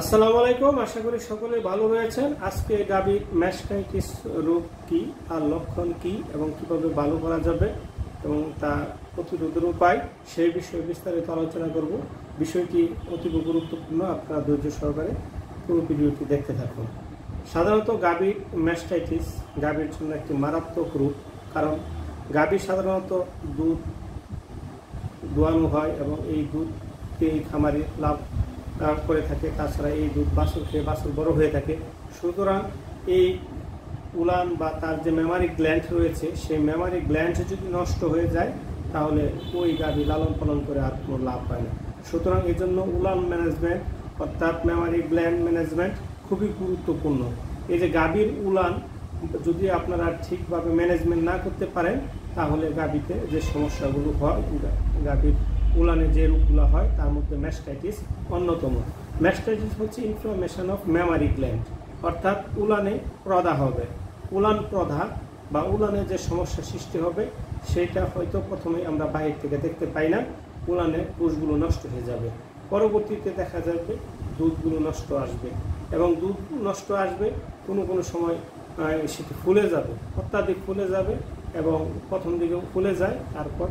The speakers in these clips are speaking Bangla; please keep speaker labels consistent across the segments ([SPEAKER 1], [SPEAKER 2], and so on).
[SPEAKER 1] আসসালামু আলাইকুম, আশা করি সকলে ভালো রয়েছেন। আজকে গাভীর ম্যাস্টাইটিস রোগ কি আর লক্ষণ কি এবং কীভাবে ভালো করা যাবে এবং তা প্রতিরোধের উপায়, সেই বিষয়ে বিস্তারিত আলোচনা করব। বিষয়টি অতীব গুরুত্বপূর্ণ, আপনারা ধৈর্য সহকারে পুরো ভিডিওটি দেখতে থাকুন। সাধারণত গাভীর ম্যাস্টাইটিস গাভীর জন্য একটি মারাত্মক রূপ কারণ গাভী সাধারণত দুধ দোয়ানো হয় এবং এই দুধকে এই খামারি লাভ করে থাকে, তাছাড়া এই দুধ বাছুর খেয়ে বাছুর বড় হয়ে থাকে। সুতরাং এই উলান বা তার যে মেমারি গ্ল্যান্ড রয়েছে, সেই মেমারি গ্ল্যান্ড যদি নষ্ট হয়ে যায়, তাহলে ওই গাভী লালন পালন করে আর কোনো লাভ হয় না। সুতরাং এই জন্য উলান ম্যানেজমেন্ট অর্থাৎ মেমারি গ্ল্যান্ড ম্যানেজমেন্ট খুবই গুরুত্বপূর্ণ। এই যে গাভীর উলান, যদি আপনারা ঠিকভাবে ম্যানেজমেন্ট না করতে পারেন, তাহলে গাভীতে যে সমস্যাগুলো হয়, গাভীর উলানে যে রোগগুলো হয়, তার মধ্যে ম্যাস্টাইটিস অন্যতম। ম্যাস্টাইটিস হচ্ছে ইনফ্লামেশন অফ মেমারি গ্ল্যান্ড অর্থাৎ উলানে প্রদা হবে। উলান প্রধা বা উলানে যে সমস্যা সৃষ্টি হবে, সেটা হয়তো প্রথমে আমরা বাইরে থেকে দেখতে পাই না। উলানে কোষগুলো নষ্ট হয়ে যাবে। পরবর্তীতে দেখা যাবে দুধগুলো নষ্ট আসবে এবং দুধ নষ্ট আসবে, কোনো কোনো সময় সেটি ফুলে যাবে, অত্যাধিক ফুলে যাবে এবং প্রথম দিকে ফুলে যায়, তারপর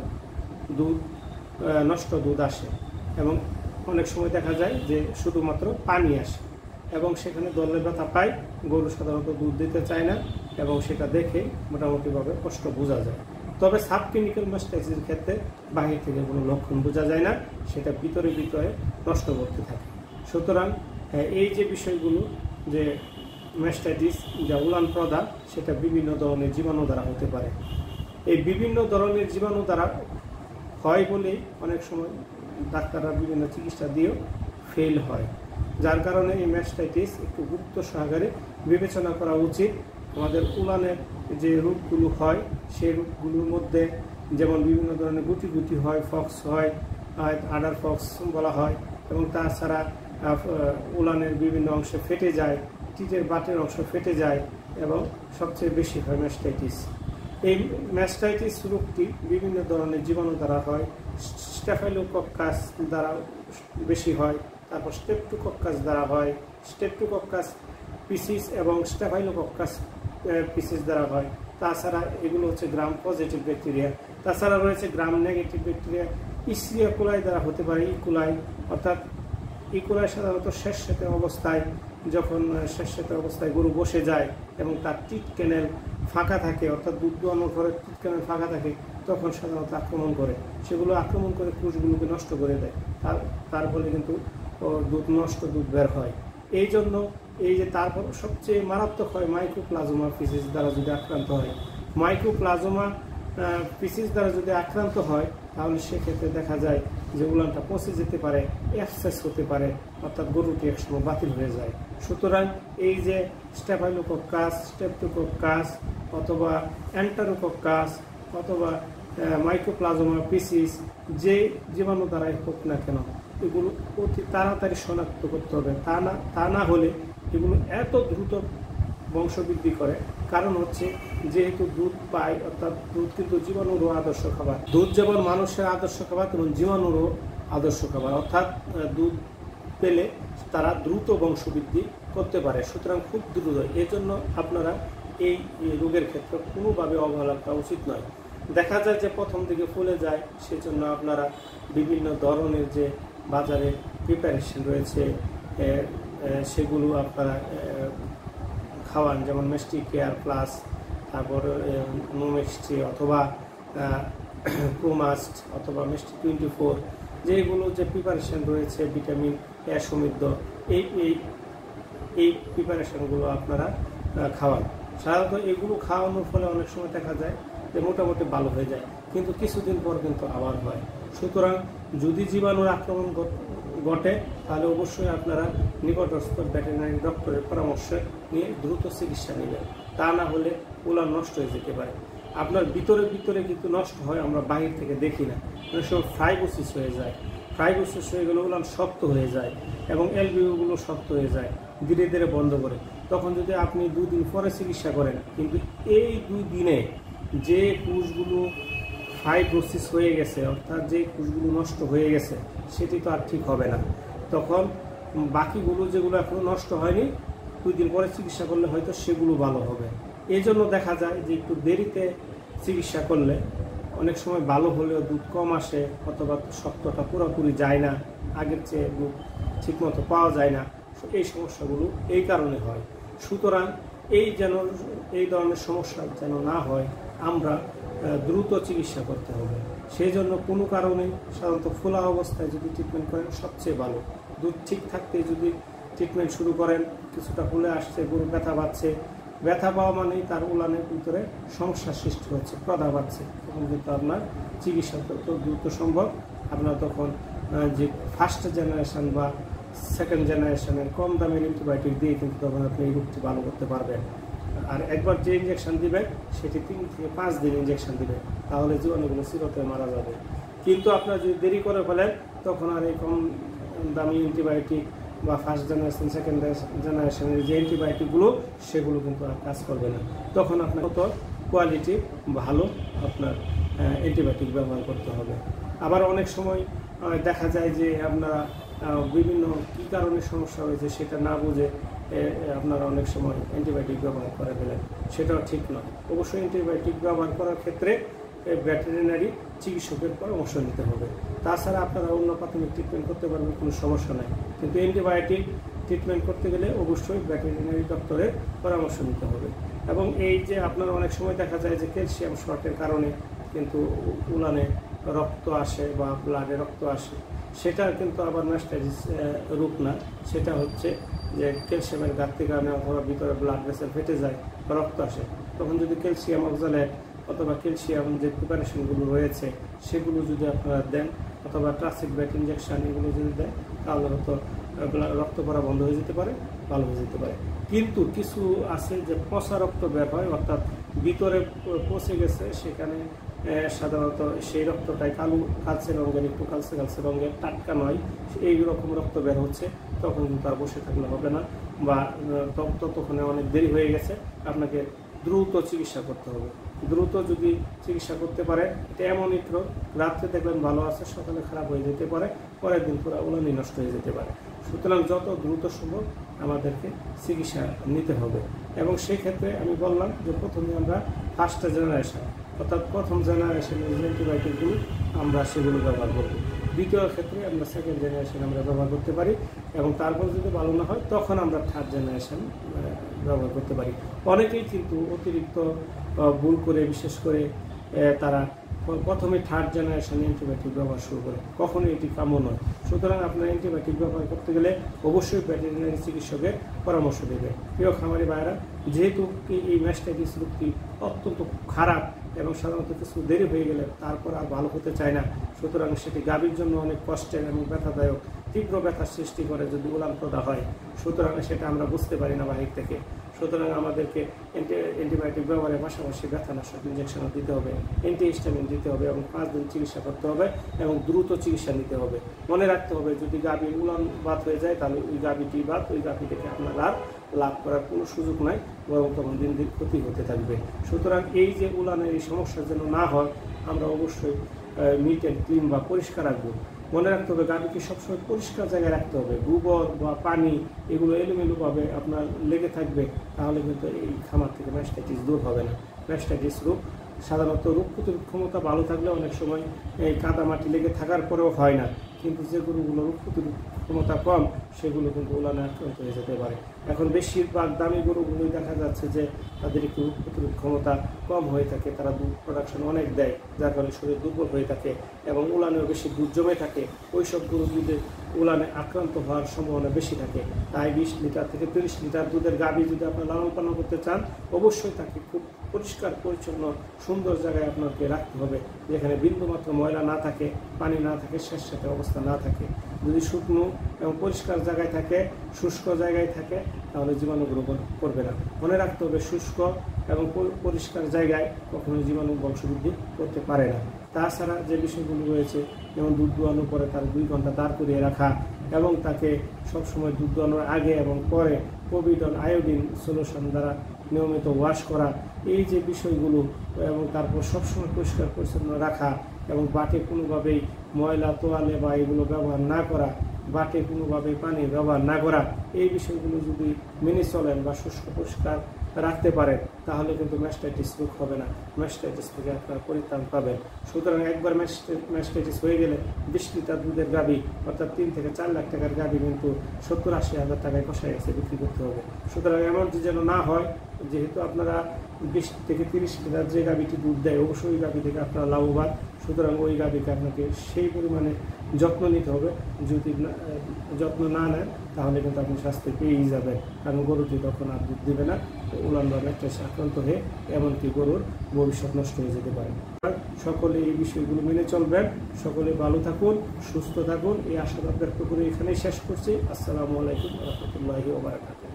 [SPEAKER 1] দুধ নষ্ট দুধ আসে। এবং অনেক সময় দেখা যায় যে শুধুমাত্র পানি আসে। এবং সেখানে দলের ব্যথা পায়, গরু সাধারণত দুধ দিতে চায় না, এবং সেটা দেখে মোটামুটিভাবে কষ্ট বোঝা যায়। তবে সাব ক্লিনিক্যাল মাস্টাইসিসের ক্ষেত্রে বাহির থেকে কোনো লক্ষণ বোঝা যায় না, সেটা ভিতরে ভিতরে নষ্ট করতে থাকে। সুতরাং এই যে বিষয়গুলো যে ম্যাস্টাইটিস যা উলান প্রদা, সেটা বিভিন্ন ধরনের জীবাণু দ্বারা হতে পারে। এই বিভিন্ন ধরনের জীবাণু দ্বারা হয় বলেই অনেক সময় ডাক্তাররা বিভিন্ন চিকিৎসা দিয়েও ফেল হয়। যার কারণে এই ম্যাস্টাইটিস একটু গুরুত্ব সহকারে বিবেচনা করা উচিত। আমাদের উলানের যে রোগগুলো হয় সেই রোগগুলোর মধ্যে যেমন বিভিন্ন ধরনের গুটি গুটি হয় ফক্স হয় আডার ফক্স বলা হয় এবং তাছাড়া উলানের বিভিন্ন অংশে ফেটে যায়, টিটের বাটের অংশ ফেটে যায় এবং সবচেয়ে বেশি হয় ম্যাস্টাইটিস এই ম্যাস্টাইটিস রোগটি বিভিন্ন ধরনের জীবাণু দ্বারা হয়, স্টেফাইলোকক্কাস দ্বারা বেশি হয়, তারপর স্টেপটুকক্কাস দ্বারা হয়, স্টেপটুকক্কাস পিসিস এবং স্টেফাইলোকক্কাস পিসিস দ্বারা হয়। তাছাড়া এগুলো হচ্ছে গ্রাম পজিটিভ ব্যাকটেরিয়া তাছাড়া রয়েছে গ্রাম নেগেটিভ ব্যাকটেরিয়া ইসিয়া কুলাই দ্বারা হতে পারে ইকুলাই অর্থাৎ ইকুলাই সাধারণত শেষ সাথে অবস্থায়, যখন শেষ সাথে অবস্থায় গরু বসে যায় এবং তার টিট ক্যানেল ফাঁকা থাকে, অর্থাৎ দুধ দোয়ানোর টিট ফাঁকা থাকে, তখন সাধারণত আক্রমণ করে। সেগুলো আক্রমণ করে কোষগুলোকে নষ্ট করে দেয়। তার তার ফলে কিন্তু দুধ নষ্ট, দুধ বের হয়। এই জন্য এই যে তারপর সবচেয়ে মারাত্মক হয় মাইক্রোপ্লাজমা ফিসিস দ্বারা যদি আক্রান্ত হয়। মাইক্রোপ্লাজমা পিসিস দ্বারা যদি আক্রান্ত হয়, তাহলে সেক্ষেত্রে দেখা যায় যে উলানটা পচে যেতে পারে অ্যাক্সেস হতে পারে, অর্থাৎ গরুটি একসময় বাতিল হয়ে যায়। সুতরাং এই যে স্টেফাইলোকক্কাস স্টেপটোকক্কাস অথবা অ্যান্টারোকক্কাস অথবা মাইক্রোপ্লাজমা পিসিস যে জীবাণু দ্বারাই হোক না কেন, এগুলো অতি তাড়াতাড়ি শনাক্ত করতে হবে। তা না তা না হলে এগুলো এত দ্রুত বংশবৃদ্ধি করে। কারণ হচ্ছে যেহেতু দুধ পায়, অর্থাৎ দুধ কিন্তু জীবাণুরও আদর্শ খাবার। দুধ যেমন মানুষের আদর্শ খাবার, তেমন জীবাণুরও আদর্শ খাবার। অর্থাৎ দুধ পেলে তারা দ্রুত বংশবৃদ্ধি করতে পারে। সুতরাং খুব দ্রুত। এই জন্য আপনারা এই রোগের ক্ষেত্রে কোনোভাবে অবহেলা করা উচিত নয়। দেখা যায় যে প্রথম দিকে ফুলে যায়, সেজন্য আপনারা বিভিন্ন ধরনের যে বাজারে প্রিপারেশন রয়েছে সেগুলো আপনারা খাওয়ান। যেমন মিষ্টি কেয়ার প্লাস, তারপর মিষ্টি অথবা প্রোমাস্ট অথবা মিষ্টি টোয়েন্টি ফোর যেগুলো যে প্রিপারেশন রয়েছে ভিটামিন এ সমৃদ্ধ, এই এই এই প্রিপারেশনগুলো আপনারা খাওয়ান। সাধারণত এগুলো খাওয়ানোর ফলে অনেক সময় দেখা যায় যে মোটামুটি ভালো হয়ে যায়, কিন্তু কিছুদিন পর কিন্তু আবার হয়। সুতরাং যদি জীবাণুর আক্রমণ ঘটে তাহলে অবশ্যই আপনারা নিকটস্থ ভেটেরিনারি ডক্টরের পরামর্শ নিয়ে দ্রুত চিকিৎসা নেবেন। তা না হলে উলান নষ্ট হয়ে যেতে পারে। আপনার ভিতরে ভিতরে কিন্তু নষ্ট হয়, আমরা বাহির থেকে দেখি না। অনেক সময় ফ্রাইবোসিস হয়ে যায়। ফ্রাইবোসিস হয়ে গেলে উলান শক্ত হয়ে যায় এবং এলবিওগুলো শক্ত হয়ে যায়, ধীরে ধীরে বন্ধ করে। তখন যদি আপনি দুদিন পরে চিকিৎসা করেন, কিন্তু এই দুই দিনে যে কোষগুলো ফাইব্রোসিস হয়ে গেছে, অর্থাৎ যে কোষগুলো নষ্ট হয়ে গেছে, সেটি তো আর ঠিক হবে না। তখন বাকিগুলো যেগুলো এখনও নষ্ট হয়নি, দুই দিন পরে চিকিৎসা করলে হয়তো সেগুলো ভালো হবে। এই জন্য দেখা যায় যে একটু দেরিতে চিকিৎসা করলে অনেক সময় ভালো হলেও দুধ কম আসে, অথবা শক্তটা পুরোপুরি যায় না, আগের চেয়ে দুধ ঠিকমতো পাওয়া যায় না। এই সমস্যাগুলো এই কারণে হয়। সুতরাং এই যেন, এই ধরনের সমস্যা যেন না হয়, আমরা দ্রুত চিকিৎসা করতে হবে। সেই জন্য কোনো কারণে সাধারণত ফোলা অবস্থায় যদি ট্রিটমেন্ট করেন, সবচেয়ে ভালো। দুধ ঠিক থাকতে যদি ট্রিটমেন্ট শুরু করেন, কিছুটা ফুলে আসছে গরু ব্যথা পাচ্ছে ব্যথা পাওয়া মানেই তার উলানের ভিতরে সমস্যার সৃষ্টি হচ্ছে, প্রদা পাচ্ছে তখন কিন্তু আপনার চিকিৎসা তত দ্রুত সম্ভব, আপনার তখন যে ফার্স্ট জেনারেশন বা সেকেন্ড জেনারেশনের কম দামের অ্যান্টিবায়োটিক দিয়ে কিন্তু তখন আপনি এই রোগটি ভালো করতে পারবেন। আর একবার যে ইঞ্জেকশন দিবেন সেটি তিন থেকে পাঁচ দিন ইঞ্জেকশন দিবেন তাহলে জীবাণুগুলো চিরতে মারা যাবে। কিন্তু আপনারা যদি দেরি করে ফেলেন, তখন আর এই কম দামি অ্যান্টিবায়োটিক বা ফার্স্ট জেনারেশন সেকেন্ড জেনারেশনের যে অ্যান্টিবায়োটিকগুলো সেগুলো কিন্তু আর কাজ করবে না। তখন আপনার কত কোয়ালিটি ভালো আপনার অ্যান্টিবায়োটিক ব্যবহার করতে হবে। আবার অনেক সময় দেখা যায় যে আপনারা বিভিন্ন কী কারণে সমস্যা হয়েছে সেটা না বুঝে আপনারা অনেক সময় অ্যান্টিবায়োটিক ব্যবহার করে ফেলেন। সেটাও ঠিক নয়। অবশ্যই অ্যান্টিবায়োটিক ব্যবহার করার ক্ষেত্রে ভেটেরিনারি চিকিৎসকের পরামর্শ নিতে হবে। তাছাড়া আপনারা অন্য প্রাথমিক ট্রিটমেন্ট করতে পারবেন, কোনো সমস্যা নাই। কিন্তু অ্যান্টিবায়োটিক ট্রিটমেন্ট করতে গেলে অবশ্যই ভেটেরিনারি ডক্টরের পরামর্শ নিতে হবে। এবং এই যে আপনার অনেক সময় দেখা যায় যে ক্যালসিয়াম শর্টের কারণে কিন্তু উলানে রক্ত আসে বা ব্লাডে রক্ত আসে। সেটা কিন্তু আবার ম্যাস্টাইটিস রূপ না। সেটা হচ্ছে যে ক্যালসিয়ামের ঘাটতির কারণে অথবা ভিতরে ব্লাড ভেসেল ফেটে যায় বা রক্ত আসে। তখন যদি ক্যালসিয়াম অক্সালেট অথবা ক্যালসিয়াম যে প্রিপারেশনগুলো রয়েছে, সেগুলো যদি আপনারা দেন অথবা ট্রাসিক ব্যাট ইঞ্জেকশান এগুলো যদি দেন, তাহলে হয়তো রক্ত পড়া বন্ধ হয়ে যেতে পারে। ভালো হয়ে যেতে পারে। কিন্তু কিছু আছে যে পচা রক্ত বের হয় অর্থাৎ ভিতরে পচে গেছে সেখানে সাধারণত সেই রক্তটাই কালো কালচে রঙের একটু কালচে কালচে রঙের টাটকা নয় এই রকম রক্ত বের হচ্ছে তখন কিন্তু আর বসে থাকলে হবে না বা আহ, ত- ততক্ষণে অনেক দেরি হয়ে গেছে আপনাকে দ্রুত চিকিৎসা করতে হবে। দ্রুত যদি চিকিৎসা করতে পারে। এমন রাত্রে দেখবেন ভালো আছে, সকালে খারাপ হয়ে যেতে পারে, পরের দিন পুরো উলানি নষ্ট হয়ে যেতে পারে। সুতরাং যত দ্রুত সম্ভব আমাদেরকে চিকিৎসা নিতে হবে। এবং সেক্ষেত্রে আমি বললাম যে প্রথমে আমরা ফার্স্ট জেনারেশন অর্থাৎ প্রথম জেনারেশনের অ্যান্টিবায়োটিকগুলো আমরা সেগুলো ব্যবহার করব। দ্বিতীয় ক্ষেত্রে আমরা সেকেন্ড জেনারেশন আমরা ব্যবহার করতে পারি এবং তারপর যদি ভালো না হয়, তখন আমরা থার্ড জেনারেশন ব্যবহার করতে পারি। অনেকেই কিন্তু অতিরিক্ত ভুল করে, বিশেষ করে তারা প্রথমে থার্ড জেনারেশন অ্যান্টিবায়োটিক ব্যবহার শুরু করে। কখনো এটি কাম্য নয়। সুতরাং আপনার অ্যান্টিবায়োটিক ব্যবহার করতে গেলে অবশ্যই ভেটেরিনারি চিকিৎসকের পরামর্শ দেবে। প্রিয় খামারি ভাইরা যেহেতু কি এই ম্যাস্টাইটিস রোগটি অত্যন্ত খারাপ এবং সাধারণত কিছু দেরি হয়ে গেলে তারপর আর ভালো হতে চায় না। সুতরাং সেটি গাভীর জন্য অনেক কষ্টের এবং ব্যথাদায়ক, তীব্র ব্যথার সৃষ্টি করে যদি উলান প্রদা হয়। সুতরাং সেটা আমরা বুঝতে পারি না বাহির থেকে। সুতরাং আমাদেরকে অ্যান্টি- অ্যান্টিবায়োটিক ব্যবহারের পাশাপাশি ব্যথানাশক ইঞ্জেকশনও দিতে হবে অ্যান্টিহিস্টামিন দিতে হবে এবং পাঁচ দিন চিকিৎসা করতে হবে এবং দ্রুত চিকিৎসা নিতে হবে। মনে রাখতে হবে, যদি গাভীর উলান বাদ হয়ে যায় তাহলে ওই গাভীটি বাদ, ওই গাভী থেকে আপনার আর লাভ করার কোনো সুযোগ নাই, বরং তখন দিন দিন ক্ষতি হতে থাকবে। সুতরাং এই যে উলানের এই সমস্যা যেন না হয়, আমরা অবশ্যই মিট অ্যান্ড ক্লিন বা পরিষ্কার রাখব। মনে রাখতে হবে গাভীকে সবসময় পরিষ্কার জায়গায় রাখতে হবে। গোবর বা পানি এগুলো এলোমেলোভাবে আপনার লেগে থাকবে, তাহলে কিন্তু এই খামার থেকে ম্যাস্টাইটিস দূর হবে না। ম্যাস্টাইটিস রোগ, সাধারণত রোগ প্রতিরোধ ক্ষমতা ভালো থাকলে অনেক সময় এই কাদা মাটি লেগে থাকার পরেও হয় না। কিন্তু যে গরুগুলো রোগ প্রতিরোধ ক্ষমতা কম, সেগুলো কিন্তু ওলানে আক্রান্ত হয়ে যেতে পারে। এখন বেশিরভাগ দামি গরুগুলোই দেখা যাচ্ছে যে তাদের একটু প্রতিরোধ ক্ষমতা কম হয়ে থাকে, তারা দুধ প্রোডাকশন অনেক দেয়, যার কারণে শরীর দুর্বল হয়ে থাকে এবং উলানেও বেশি দুধ জমে থাকে। ওই সব গরু দুধে উলানে আক্রান্ত হওয়ার সম্ভাবনা বেশি থাকে, তাই বিশ লিটার থেকে তিরিশ লিটার দুধের গাভী যদি আপনার লালন পালন করতে চান, অবশ্যই তাকে খুব পরিষ্কার, পরিচ্ছন্ন, সুন্দর জায়গায় আপনাকে রাখতে হবে, যেখানে বিন্দুমাত্র ময়লা না থাকে, পানি না থাকে শেষ সাথে অবস্থা না থাকে। যদি শুকনো এবং পরিষ্কার জায়গায় থাকে, শুষ্ক জায়গায় থাকে তাহলে জীবাণু গ্রহণ করবে না। মনে রাখতে হবে, শুষ্ক এবং পরিষ্কার জায়গায় কখনো জীবাণু বংশবৃদ্ধি করতে পারে না। তাছাড়া যে বিষয়গুলো রয়েছে, যেমন দুধ দোয়ানোর পরে তার দুই ঘণ্টা দাঁড় করিয়ে রাখা এবং তাকে সবসময় দুধ দোয়ানোর আগে এবং পরে কোভিডন আয়োডিন সলিউশন দ্বারা নিয়মিত ওয়াশ করা, এই যে বিষয়গুলো এবং তারপর সবসময় পরিষ্কার পরিচ্ছন্ন রাখা এবং বাটে কোনোভাবেই ময়লা, তোয়ালে বা এগুলো ব্যবহার না করা বাটে কোনোভাবে পানি ব্যবহার না করা, এই বিষয়গুলো যদি মেনে চলেন বা শুষ্ক পরিষ্কার রাখতে পারেন, তাহলে কিন্তু ম্যাস্টাইটিস রোগ হবে না। ম্যাস্টাইটিস থেকে আপনারা পরিত্রাণ পাবেন। সুতরাং একবার ম্যাস্টাইটিস হয়ে গেলে বিশ লিটার দুধের গাবি অর্থাৎ তিন থেকে চার লাখ টাকার গাবি কিন্তু সত্তর আশি হাজার টাকায় কষায় গেছে বিক্রি করতে হবে। সুতরাং এমনটি যেন না হয়, যেহেতু আপনারা বিশ থেকে তিরিশ লিটার যে গাবিটি দুধ দেয়, অবশ্যই গাবি থেকে আপনারা লাভবান। সুতরাং ওই গাবিকে আপনাকে সেই পরিমাণে যত্ন নিতে হবে। যদি যত্ন না নেন, তাহলে কিন্তু আপনি স্বাস্থ্য পেয়েই যাবেন। কারণ গরুটি তখন আর দুধ দেবে না। উলান বা আক্রান্ত হয়ে এমনকি গরুর ভবিষ্যৎ নষ্ট হয়ে যেতে পারে। সকলে এই বিষয়গুলো মেনে চলবেন। সকলে ভালো থাকুন, সুস্থ থাকুন। এই আশা ব্যক্ত করে এখানেই শেষ করছি। আসসালামু আলাইকুম রহমতুল্লাহি ওবরাকাতুহ